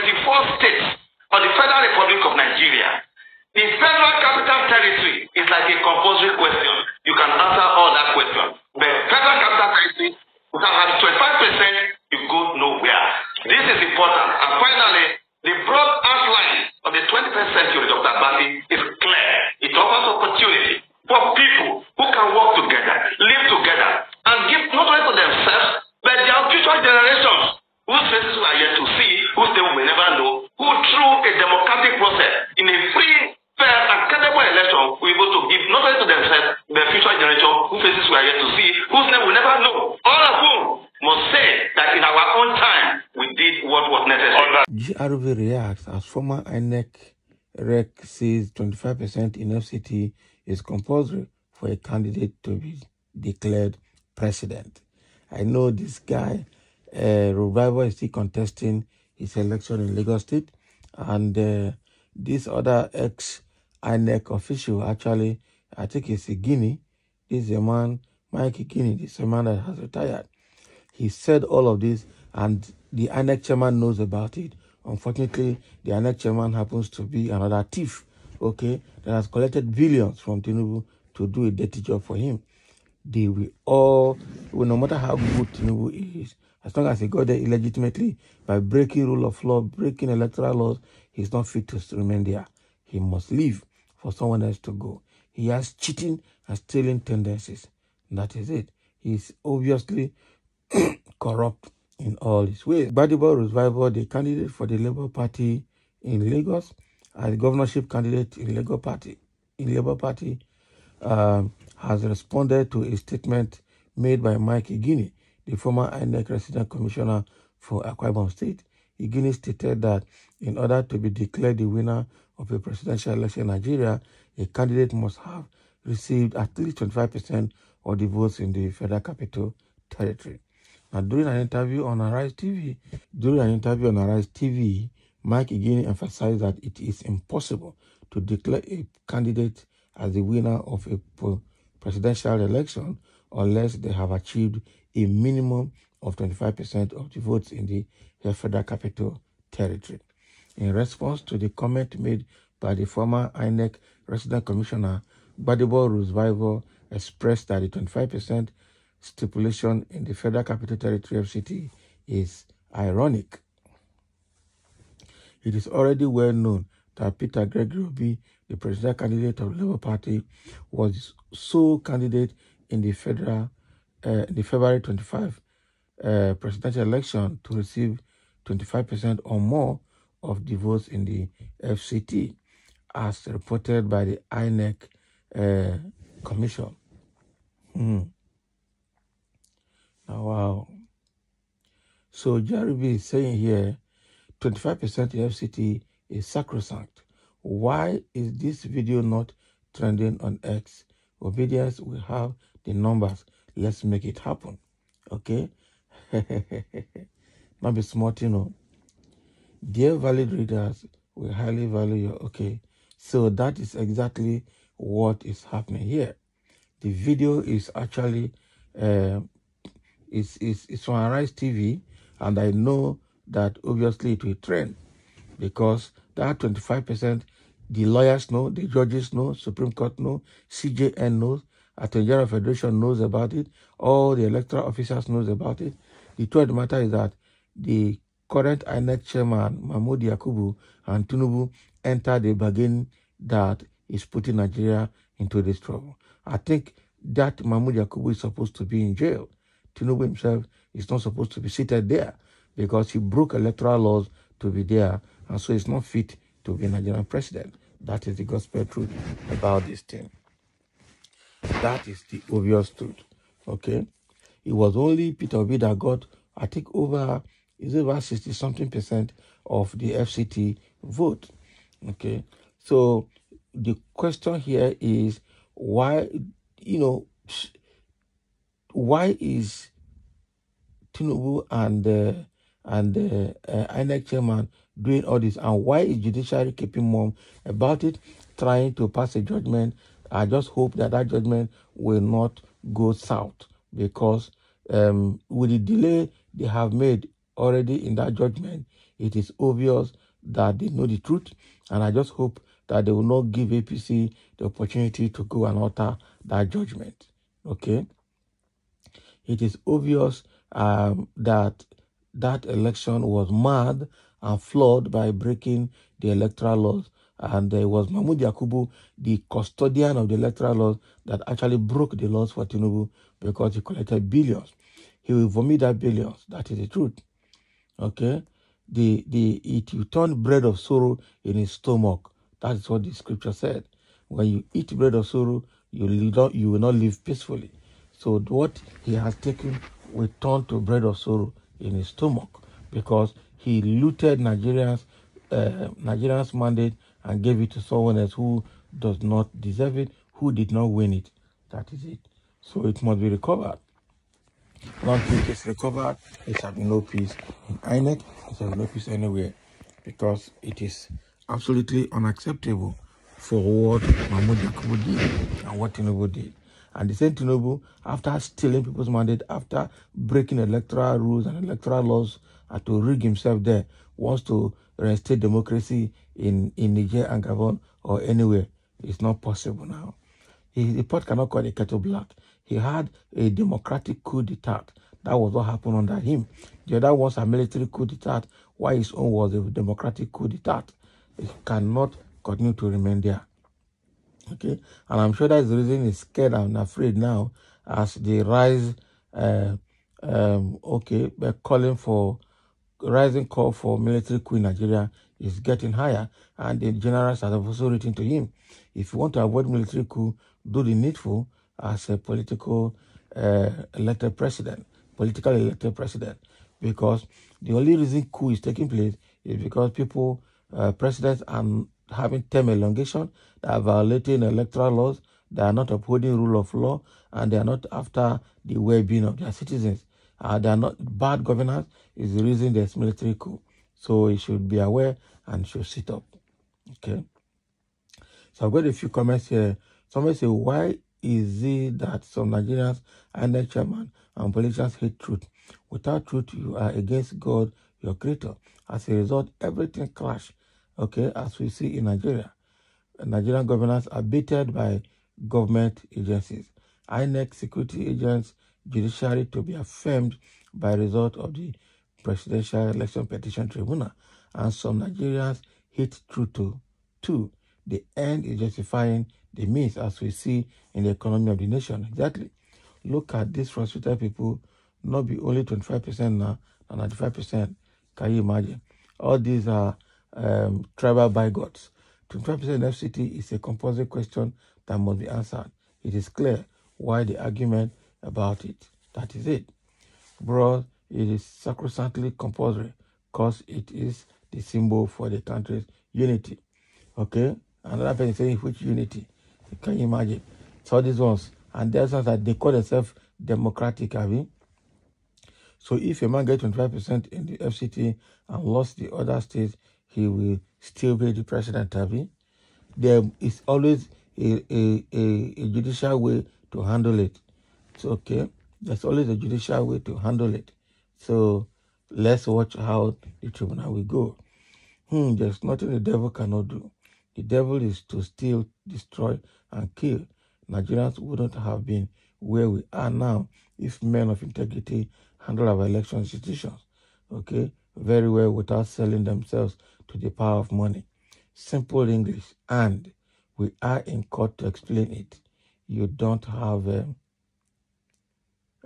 24 states of the Federal Republic of Nigeria, the federal capital territory is like a compulsory question. You can answer all that question. GRV reacts as former INEC rec says 25% in FCT is compulsory for a candidate to be declared president. I know this guy, uh, Rhodes-Vivour, is still contesting his election in Lagos State, and uh, this other ex INEC official, actually, I think it's Igini. This is a man, Mike Igini, this is a man that has retired. He said all of this, and the INEC chairman knows about it. Unfortunately, the INEC chairman happens to be another thief, okay, that has collected billions from Tinubu to do a dirty job for him. They will all, well, no matter how good Tinubu is, as long as he got there illegitimately by breaking rule of law, breaking electoral laws, he's not fit to remain there. He must leave for someone else to go. He has cheating and stealing tendencies. That is it. He's obviously corrupt in all his ways. Gbadebo Rhodes-Vivour, the candidate for the Labour Party in Lagos, as governorship candidate in Labour Party, in Labour Party, um, has responded to a statement made by Mike Igini, the former INEC resident commissioner for Akwa State. Igini stated that in order to be declared the winner of a presidential election in Nigeria, a candidate must have received at least 25% of the votes in the federal capital territory. During an interview on Arise TV, during an interview on Arise TV, Mike Igini emphasized that it is impossible to declare a candidate as the winner of a presidential election unless they have achieved a minimum of 25% of the votes in the federal capital territory. In response to the comment made by the former INEC resident commissioner, Gbadebo Rhodes-Vivour expressed that the 25% stipulation in the Federal Capital Territory FCT is ironic. It is already well known that Peter Gregory Obi, the presidential candidate of the Labour Party, was sole candidate in the federal, uh, the February 25 uh, presidential election to receive 25% or more of the votes in the FCT, as reported by the INEC uh, Commission. Mm. Oh, wow. So Jerry B is saying here 25% in FCT is sacrosanct. Why is this video not trending on X? Obidients, we have the numbers. Let's make it happen. Okay? not be smart, you know. Dear valid readers, we highly value your okay. So that is exactly what is happening here. The video is actually uh, it's, it's, it's on Arise TV, and I know that obviously it will trend because that 25%, the lawyers know, the judges know, Supreme Court know, CJN knows, Attorney General Federation knows about it, all the electoral officers knows about it. The the matter is that the current INEC chairman, Mahmoud Yakubu, and Tinubu entered a bargain that is putting Nigeria into this trouble. I think that Mahmoud Yakubu is supposed to be in jail. Tinubu himself is not supposed to be seated there because he broke electoral laws to be there, and so he's not fit to be Nigerian president. That is the gospel truth about this thing. That is the obvious truth. Okay? It was only Peter Obi that got, I think, over is over 60 something percent of the FCT vote. Okay. So the question here is why, you know, why is Tinubu and uh, and uh, uh, INEC chairman doing all this, and why is judiciary keeping mum about it, trying to pass a judgment? I just hope that that judgment will not go south because um, with the delay they have made already in that judgment, it is obvious that they know the truth, and I just hope that they will not give APC the opportunity to go and alter that judgment. Okay, it is obvious um, that that election was mad and flawed by breaking the electoral laws. And it was Mahmoud Yakubu, the custodian of the electoral laws, that actually broke the laws for Tinubu because he collected billions. He will vomit that billions. That is the truth. Okay? The the it you turn bread of sorrow in his stomach. That is what the scripture said. When you eat bread of sorrow, you will not you will not live peacefully. So what he has taken will turn to bread of sorrow in his stomach because he looted Nigerians uh, Nigerians mandate and gave it to someone else who does not deserve it, who did not win it. That is it. So it must be recovered. Once it is recovered, there shall be no peace in INEC, there shall be no peace anywhere because it is absolutely unacceptable for what Mahmoud Yakubu did and what Tinubu did. And the same Tinubu, after stealing people's mandate, after breaking electoral rules and electoral laws, to rig himself there, wants to reinstate democracy in, in Niger and Gabon or anywhere. It's not possible now. He, the pot cannot call the kettle black. He had a democratic coup d'etat. That was what happened under him. The other was a military coup d'etat, while his own was a democratic coup d'etat. He cannot continue to remain there. Okay, and I'm sure that's the reason he's scared and afraid now as the rise, uh, um, okay, they're calling for rising call for military coup in Nigeria is getting higher, and the generals have also written to him. If you want to avoid military coup, do the needful as a political uh, elected president, political elected president, because the only reason coup is taking place is because people, uh, presidents, are having term elongation, they are violating electoral laws, they are not upholding rule of law, and they are not after the well-being of their citizens. Uh, they are not bad governance is the reason there's military coup. So he should be aware and should sit up. Okay. So I've got a few comments here. Somebody say, why is it that some Nigerians and the chairman and politicians hate truth? Without truth, you are against God, your creator. As a result, everything clash okay, as we see in Nigeria. Nigerian governors are beaten by government agencies, INEC security agents, judiciary to be affirmed by result of the Presidential Election Petition Tribunal. And some Nigerians hit truth to Two, the end is justifying the means as we see in the economy of the nation. Exactly. Look at these frustrated people, not be only 25% now, and 95%. Can you imagine? All these are um, tribal bigots. 25% FCT is a compulsory question that must be answered. It is clear why the argument about it. That is it. Bro, it is sacrosanctly compulsory because it is the symbol for the country's unity. Okay? Another person saying which unity? Can you imagine? So these ones, and there's ones that they call themselves democratic, I mean. So if a man gets 25% in the FCT and lost the other states, he will still be the president, Tavi. There is always a, a, a, a judicial way to handle it. It's okay. There's always a judicial way to handle it. So let's watch how the tribunal will go. Hmm, there's nothing the devil cannot do. The devil is to steal, destroy, and kill. Nigerians wouldn't have been where we are now if men of integrity handle our election institutions. Okay? Very well without selling themselves to the power of money. Simple English. And we are in court to explain it. You don't have, um,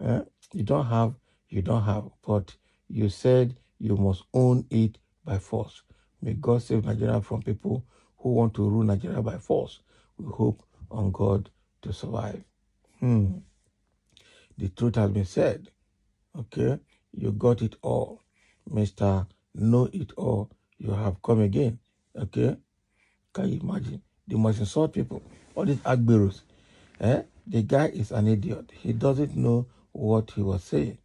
uh, you don't have, you don't have, but you said you must own it by force. May God save Nigeria from people who want to rule Nigeria by force. We hope on God to survive. Hmm. The truth has been said. Okay? You got it all. Mr. Know It All you have come again. Okay? Can you imagine? They must insult people. All these agberos. Eh? The guy is an idiot. He doesn't know what he was saying.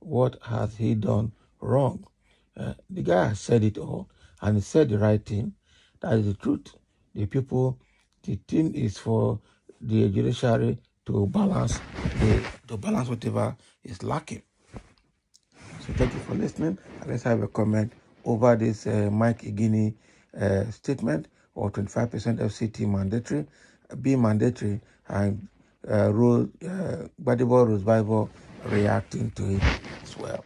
What has he done wrong? Uh, the guy has said it all, and he said the right thing. That is the truth. The people, the thing is for the judiciary to balance the to balance whatever is lacking. So thank you for listening. Let's have a comment over this uh, Mike Igini uh, statement or 25% FCT mandatory, be mandatory, and uh, Rose, uh, Rhodes-Vivour reacting to it as well.